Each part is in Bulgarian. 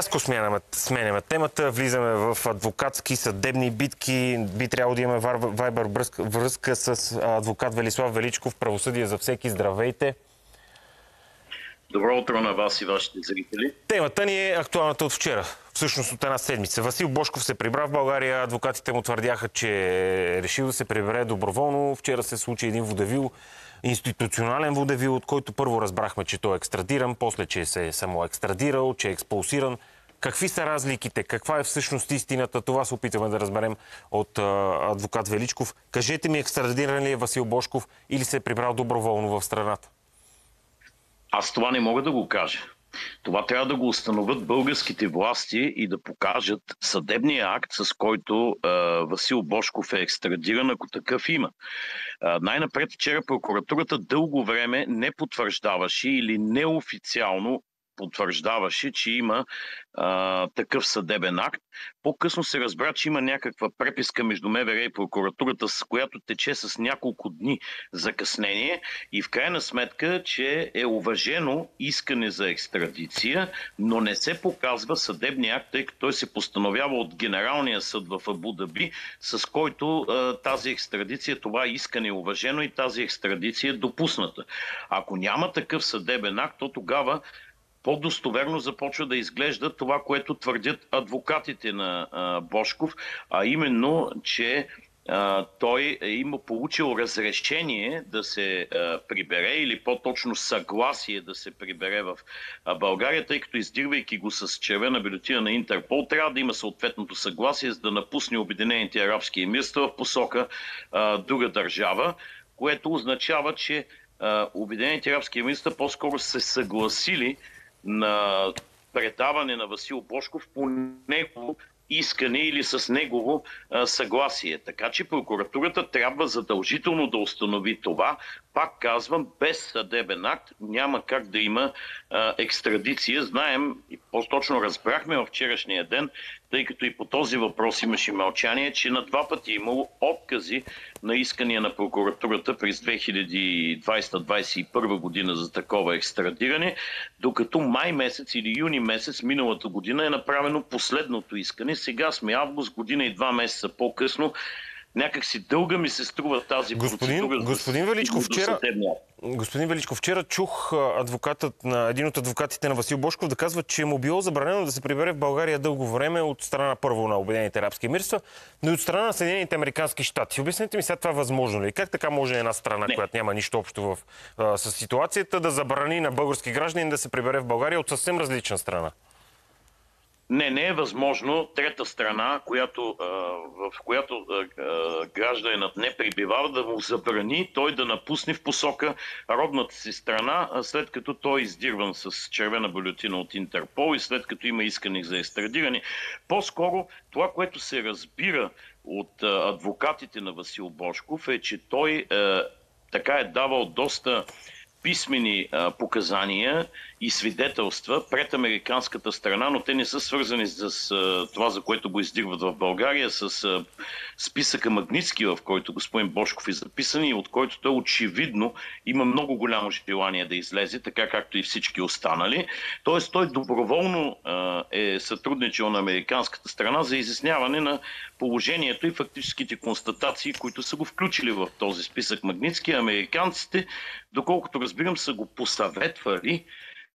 Рязко сменяме, сменяме темата, влизаме в адвокатски съдебни битки. Би трябвало да имаме вайбър връзка, връзка с адвокат Велислав Величков. Правосъдие за всеки. Здравейте! Добро утро на вас и вашите зрители. Темата ни е актуалната от вчера, всъщност от една седмица. Васил Бошков се прибра в България. Адвокатите му твърдяха, че е решил да се прибере доброволно. Вчера се случи един водевил, институционален водевил, от който първо разбрахме, че той е екстрадиран, после, че се е само екстрадирал, че е експулсиран. Какви са разликите? Каква е всъщност истината? Това се опитваме да разберем от адвокат Величков. Кажете ми, екстрадиран ли е Васил Бошков или се е прибрал доброволно в страната? Аз това не мога да го кажа. Това трябва да го установят българските власти и да покажат съдебния акт, с който е, Васил Бошков е екстрадиран, ако такъв има. Е, най-напред вчера прокуратурата дълго време не потвърждаваше или неофициално потвърждаваше, че има а, такъв съдебен акт. По-късно се разбра, че има някаква преписка между МВР и прокуратурата, с която тече с няколко дни закъснение и в крайна сметка, че е уважено искане за екстрадиция, но не се показва съдебния акт, тъй като той се постановява от Генералния съд в Абу Даби, с който а, тази екстрадиция, това искане е уважено и тази екстрадиция е допусната. Ако няма такъв съдебен акт, то тогава по-достоверно започва да изглежда това, което твърдят адвокатите на а, Бошков, а именно, че а, той е има получил разрешение да се а, прибере или по-точно съгласие да се прибере в а, България, тъй като издирвайки го с червена бюлетина на Интерпол, трябва да има съответното съгласие за да напусне Обединените арабски емирства в посока а, друга държава, което означава, че Обединените арабски емирства по-скоро се съгласили на предаване на Васил Бошков по него искане или с негово съгласие. Така че прокуратурата трябва задължително да установи това. Пак казвам, без съдебен акт няма как да има а, екстрадиция. Знаем по-точно разбрахме в вчерашния ден, тъй като и по този въпрос имаше мълчание, че на два пъти е имало откази на искания на прокуратурата през 2020-2021 година за такова екстрадиране, докато май месец или юни месец миналата година е направено последното искане. Сега сме август, година и два месеца по-късно някак си дълга ми се струва тази господин, процедура. Господин Величков, вчера, господин Величков, вчера чух адвокатът на един от адвокатите на Васил Бошков да казва, че му било забранено да се прибере в България дълго време от страна първо на Обединените арабски емирства, но и от страна на Съединените американски щати. Обяснете ми сега това възможно ли? Как така може една страна, Не. която няма нищо общо в, а, с ситуацията, да забрани на български граждани да се прибере в България от съвсем различна страна? Не, не е възможно трета страна, която, в която гражданинът не прибивава, да му забрани той да напусне в посока родната си страна, след като той е издирван с червена бюлетина от Интерпол и след като има искане за естрадиране. По-скоро това, което се разбира от адвокатите на Васил Бошков е, че той така е давал доста писмени а, показания и свидетелства пред американската страна, но те не са свързани с а, това, за което го издигват в България, с а, списъка Магницки, в който господин Бошков е записан и от който той очевидно има много голямо желание да излезе, така както и всички останали. Тоест той доброволно а, е сътрудничал на американската страна за изясняване на положението и фактическите констатации, които са го включили в този списък Магницки. Американците, доколкото разбирам, са го посъветвали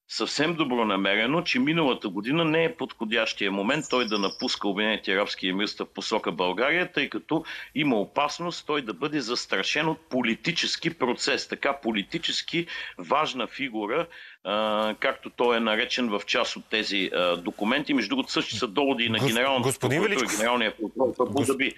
съвсем добронамерено, че миналата година не е подходящия момент той да напуска Обединените арабски емирства в посока България, тъй като има опасност той да бъде застрашен от политически процес. Така политически важна фигура, както той е наречен в част от тези документи. Между другото, същи са доводи и на генералната прокуратура, генералния прокурор в Будаби.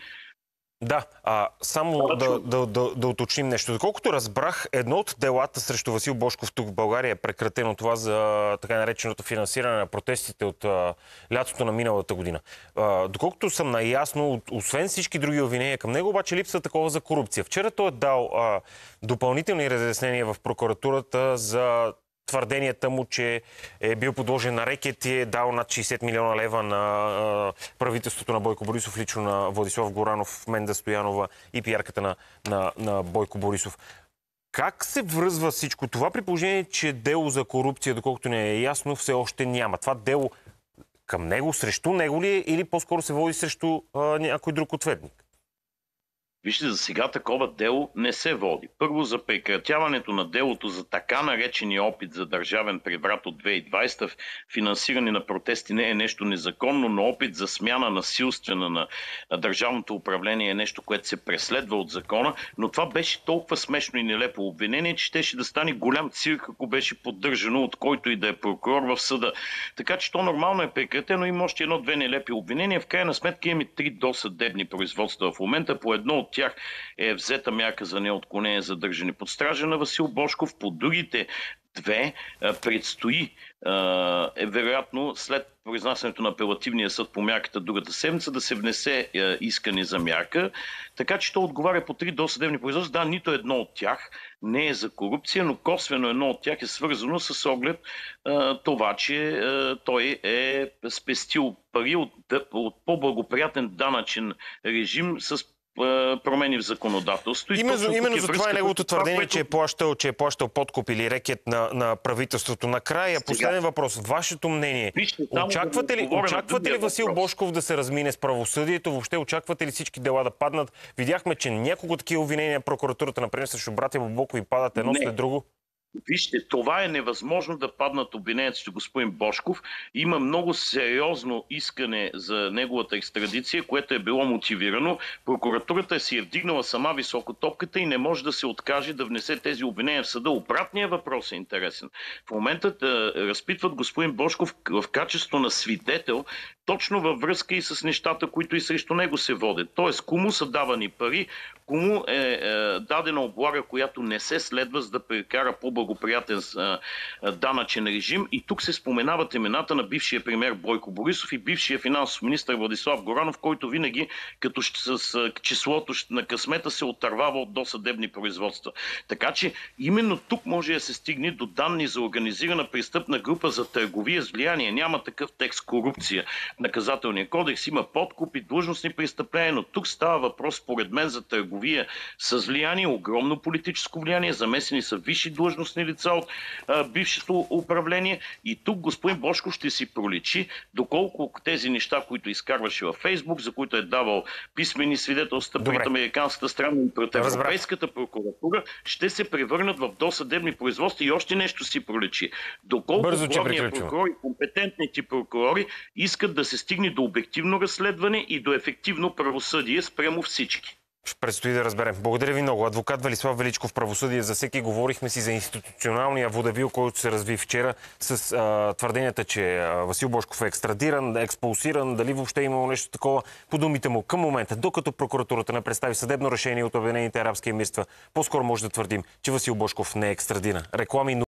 Да, а, само да, да, да, да уточним нещо. Доколкото разбрах, едно от делата срещу Васил Бошков тук в България е прекратено това за така нареченото финансиране на протестите от а, лятото на миналата година. А, доколкото съм наясно, освен всички други обвинения към него, обаче липсва такова за корупция. Вчера той е дал а, допълнителни разяснения в прокуратурата за твърденията му, че е бил подложен на рекет и е дал над 60 милиона лева на правителството на Бойко Борисов, лично на Владислав Горанов, Менда Стоянова и пиарката на, на, на Бойко Борисов. Как се връзва всичко това при положение, че дело за корупция, доколкото не е ясно, все още няма? Това дело към него, срещу него ли е или по-скоро се води срещу а, някой друг ответник? Вижте, за сега такова дело не се води. Първо за прекратяването на делото за така наречения опит за държавен преврат от 2020 финансиране на протести не е нещо незаконно, но опит за смяна насилствена на държавното управление е нещо, което се преследва от закона. Но това беше толкова смешно и нелепо обвинение, че щеше да стане голям цирк, ако беше поддържано от който и да е прокурор в съда. Така че то нормално е прекратено. Има още едно-две нелепи обвинения. В крайна сметка имаме три досъдебни производства в момента. По едно от тях е взета мярка за неотклонение за държане под стража на Васил Бошков. По другите две предстои е вероятно след произнасянето на апелативния съд по мярката другата седмица да се внесе искане за мярка. Така че то отговаря по три досъдебни производства. Да, нито едно от тях не е за корупция, но косвено едно от тях е свързано с оглед това, че той е спестил пари от, от по-благоприятен данъчен режим с промени в законодателство. Именно, именно за това е неговото твърдение, което... че, е плащал, че е плащал подкуп или рекет на, на правителството. Накрая, Сега. последен въпрос. Вашето мнение. Вижте, очаквате ли, очаквате ли Васил въпрос. Бошков да се размине с правосъдието? Въобще очаквате ли всички дела да паднат? Видяхме, че няколко такива обвинения прокуратурата, например, срещу братя Бобокови падат едно Не. след друго. Вижте, това е невъзможно да паднат обвинението си господин Бошков. Има много сериозно искане за неговата екстрадиция, което е било мотивирано. Прокуратурата си е вдигнала сама високо топката и не може да се откаже да внесе тези обвинения в съда. Обратният въпрос е интересен. В момента да разпитват господин Бошков в качество на свидетел, точно във връзка и с нещата, които и срещу него се водят. Тоест, кому са давани пари, кому е, е дадена облага, която не се следва, за да прекара по-благоприятен е, данъчен режим. И тук се споменават имената на бившия премьер Бойко Борисов и бившия финансов министр Владислав Горанов, който винаги като с числото на късмета се отървава от досъдебни производства. Така че именно тук може да се стигне до данни за организирана престъпна група за търговия с влияние. Няма такъв текст корупция. Наказателния кодекс има подкупи, длъжностни престъпления, но тук става въпрос, според мен, за търговия с влияние, огромно политическо влияние, замесени са висши длъжностни лица от а, бившето управление. И тук господин Бошко ще си проличи доколко тези неща, които изкарваше във Фейсбук, за които е давал писмени свидетелства пред американската страна и пред Европейската прокуратура, ще се превърнат в досъдебни производства. И още нещо си проличи. Доколко Бързо, главният прокурор и компетентните прокурори искат да се стигне до обективно разследване и до ефективно правосъдие спрямо всички. Предстои да разберем. Благодаря ви много. Адвокат Велислав Величков, правосъдие за всеки. Говорихме си за институционалния водевил, който се разви вчера с а, твърденията, че а, Васил Бошков е екстрадиран, експулсиран, дали въобще е имало нещо такова. По думите му към момента, докато прокуратурата не представи съдебно решение от Обединените арабски емирства, по-скоро може да твърдим, че Васил Бошков не е екстрадиран. Реклами